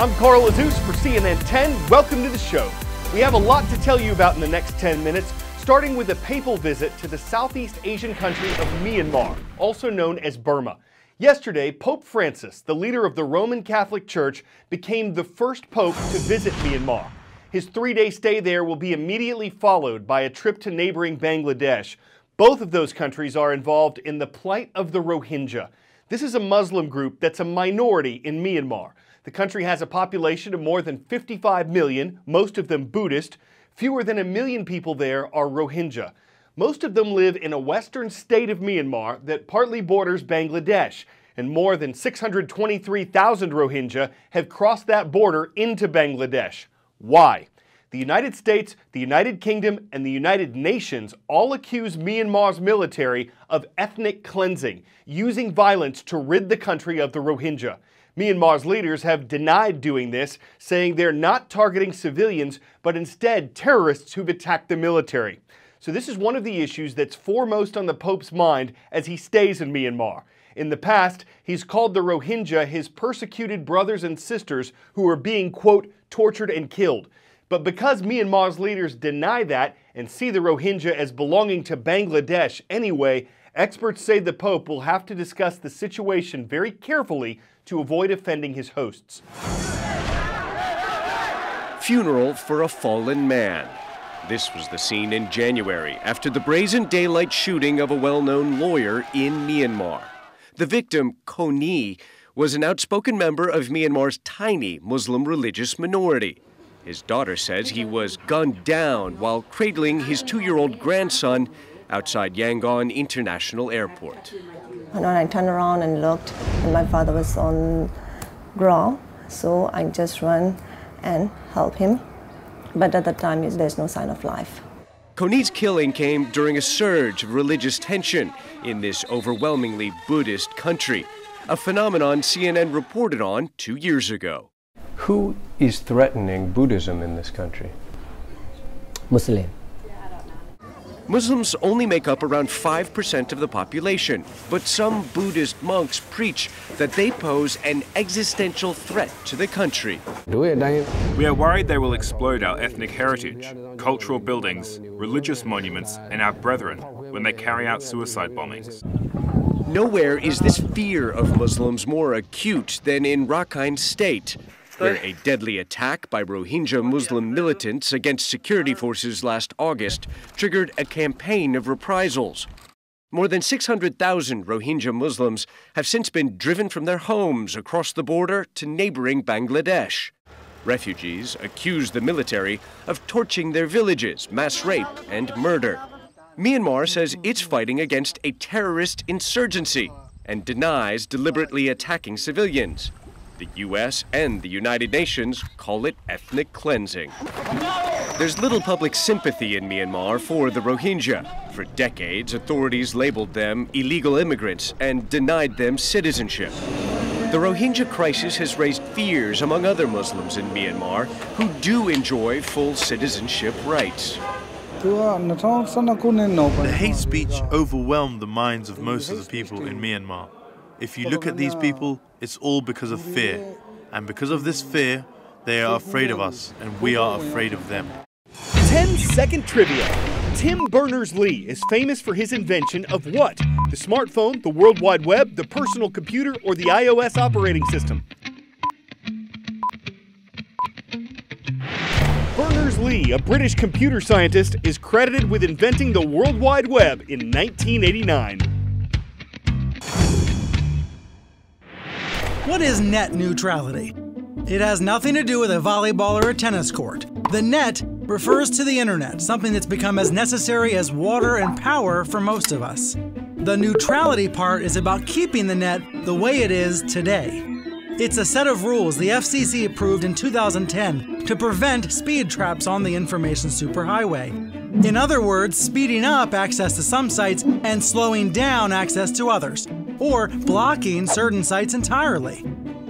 I'm Carl Azuz for CNN 10. Welcome to the show. We have a lot to tell you about in the next 10 minutes, starting with a papal visit to the Southeast Asian country of Myanmar, also known as Burma. Yesterday, Pope Francis, the leader of the Roman Catholic Church, became the first pope to visit Myanmar. His three day stay there will be immediately followed by a trip to neighboring Bangladesh. Both of those countries are involved in the plight of the Rohingya. This is a Muslim group that's a minority in Myanmar. The country has a population of more than 55 million, most of them Buddhist. Fewer than a million people there are Rohingya. Most of them live in a western state of Myanmar that partly borders Bangladesh, and more than 623,000 Rohingya have crossed that border into Bangladesh. Why? The United States, the United Kingdom, and the United Nations all accuse Myanmar's military of ethnic cleansing, using violence to rid the country of the Rohingya. Myanmar's leaders have denied doing this, saying they're not targeting civilians, but instead terrorists who've attacked the military. So, this is one of the issues that's foremost on the Pope's mind as he stays in Myanmar. In the past, he's called the Rohingya his persecuted brothers and sisters who are being, quote, tortured and killed. But because Myanmar's leaders deny that and see the Rohingya as belonging to Bangladesh anyway, experts say the Pope will have to discuss the situation very carefully to avoid offending his hosts. Funeral for a fallen man. This was the scene in January after the brazen daylight shooting of a well known lawyer in Myanmar. The victim, Ko Ni, was an outspoken member of Myanmar's tiny Muslim religious minority. His daughter says he was gunned down while cradling his two year old grandson outside Yangon International Airport. And when I turned around and looked, and my father was on ground, so I just ran and helped him. But at that time, there's no sign of life. Ko Ni's killing came during a surge of religious tension in this overwhelmingly Buddhist country, a phenomenon CNN reported on two years ago. Who is threatening Buddhism in this country? Muslim. Muslims only make up around 5% of the population, but some Buddhist monks preach that they pose an existential threat to the country. We are worried they will explode our ethnic heritage, cultural buildings, religious monuments, and our brethren when they carry out suicide bombings. Nowhere is this fear of Muslims more acute than in Rakhine State, where a deadly attack by Rohingya Muslim militants against security forces last August triggered a campaign of reprisals. More than 600,000 Rohingya Muslims have since been driven from their homes across the border to neighboring Bangladesh. Refugees accuse the military of torching their villages, mass rape, and murder. Myanmar says it's fighting against a terrorist insurgency and denies deliberately attacking civilians. The U.S. and the United Nations call it ethnic cleansing. There's little public sympathy in Myanmar for the Rohingya. For decades, authorities labeled them illegal immigrants and denied them citizenship. The Rohingya crisis has raised fears among other Muslims in Myanmar who do enjoy full citizenship rights. The hate speech overwhelmed the minds of most of the people in Myanmar. If you look at these people, it's all because of fear. And because of this fear, they are afraid of us, and we are afraid of them. 10 second trivia. Tim Berners Lee is famous for his invention of what? The smartphone, the World Wide Web, the personal computer, or the iOS operating system? Berners Lee, a British computer scientist, is credited with inventing the World Wide Web in 1989. What is net neutrality? It has nothing to do with a volleyball or a tennis court. The net refers to the internet, something that's become as necessary as water and power for most of us. The neutrality part is about keeping the net the way it is today. It's a set of rules the FCC approved in 2010 to prevent speed traps on the information superhighway. In other words, speeding up access to some sites and slowing down access to others or blocking certain sites entirely.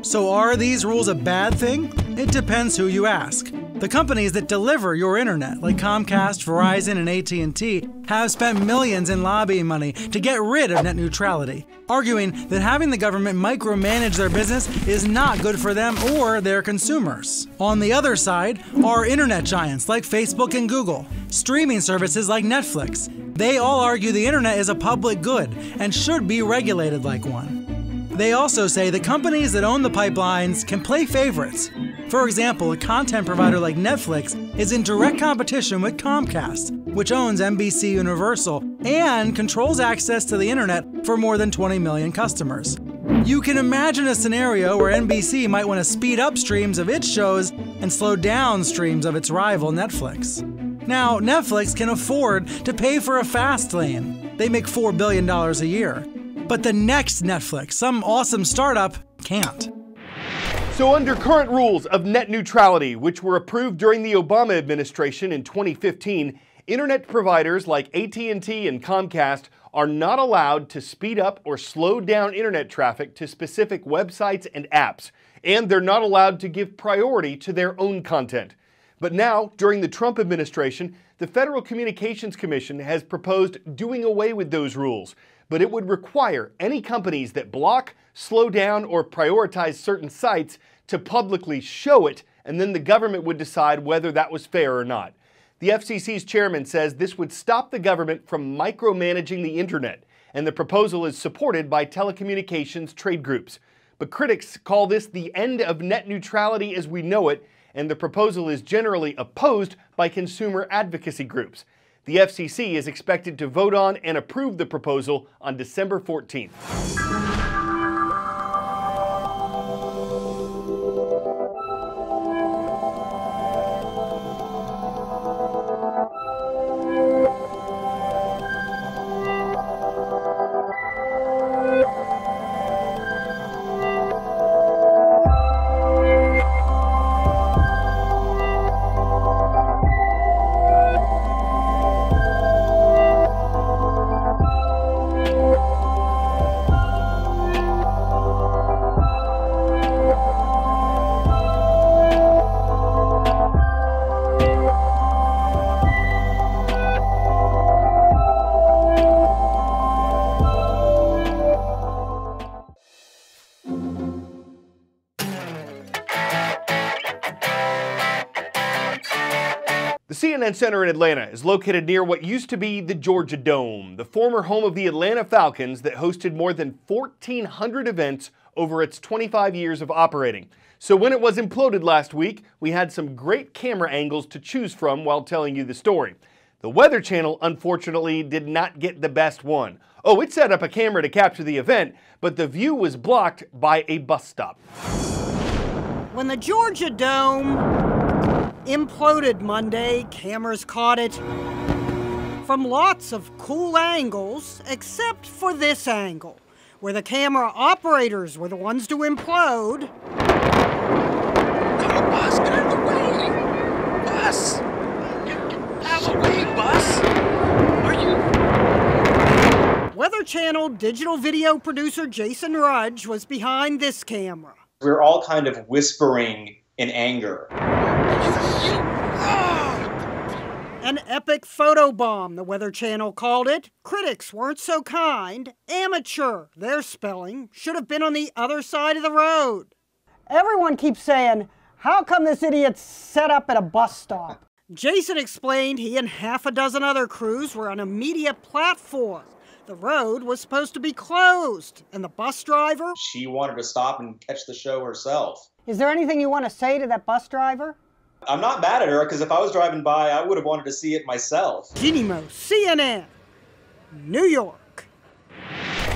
So, are these rules a bad thing? It depends who you ask. The companies that deliver your internet, like Comcast, Verizon, and AT&T, have spent millions in lobbying money to get rid of net neutrality, arguing that having the government micromanage their business is not good for them or their consumers. On the other side are internet giants like Facebook and Google, streaming services like Netflix. They all argue the internet is a public good and should be regulated like one. They also say the companies that own the pipelines can play favorites. For example, a content provider like Netflix is in direct competition with Comcast, which owns NBC Universal and controls access to the internet for more than 20 million customers. You can imagine a scenario where NBC might want to speed up streams of its shows and slow down streams of its rival Netflix. Now, Netflix can afford to pay for a fast lane. They make $4 billion a year. But the next Netflix, some awesome startup, can't. So under current rules of net neutrality, which were approved during the Obama administration in 2015, internet providers like AT&T and Comcast are not allowed to speed up or slow down internet traffic to specific websites and apps, and they're not allowed to give priority to their own content. But now, during the Trump administration, the Federal Communications Commission has proposed doing away with those rules, but it would require any companies that block, slow down, or prioritize certain sites to publicly show it, and then the government would decide whether that was fair or not. The FCC's chairman says this would stop the government from micromanaging the internet, and the proposal is supported by telecommunications trade groups. But critics call this the end of net neutrality as we know it, and the proposal is generally opposed by consumer advocacy groups. The FCC is expected to vote on and approve the proposal on December 14th. CNN Center in Atlanta is located near what used to be the Georgia Dome, the former home of the Atlanta Falcons that hosted more than 1,400 events over its 25 years of operating. So when it was imploded last week, we had some great camera angles to choose from while telling you the story. The Weather Channel, unfortunately, did not get the best one. Oh, it set up a camera to capture the event, but the view was blocked by a bus stop. When the Georgia Dome imploded Monday. Cameras caught it from lots of cool angles, except for this angle, where the camera operators were the ones to implode. Come on, boss, get out of the way! Bus! Out of the way, bus! Are you... Weather Channel digital video producer Jason Rudge was behind this camera. We we're all kind of whispering in anger. An epic photo bomb, the Weather Channel called it. Critics weren't so kind. Amateur, their spelling, should have been on the other side of the road. Everyone keeps saying, how come this idiot set up at a bus stop? Jason explained he and half a dozen other crews were on a media platform. The road was supposed to be closed, and the bus driver. She wanted to stop and catch the show herself. Is there anything you want to say to that bus driver? I'm not mad at her because if I was driving by, I would have wanted to see it myself. Jeanne Moos, CNN, New York.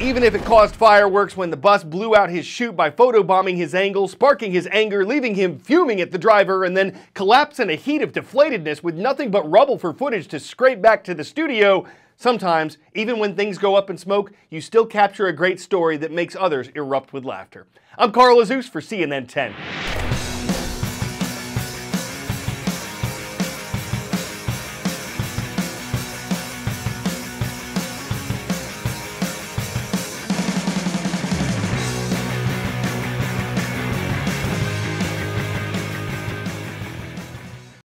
Even if it caused fireworks when the bus blew out his shoot by photobombing his angle, sparking his anger, leaving him fuming at the driver, and then collapse in a heat of deflatedness with nothing but rubble for footage to scrape back to the studio, sometimes, even when things go up in smoke, you still capture a great story that makes others erupt with laughter. I'm Carl Azuz for CNN 10.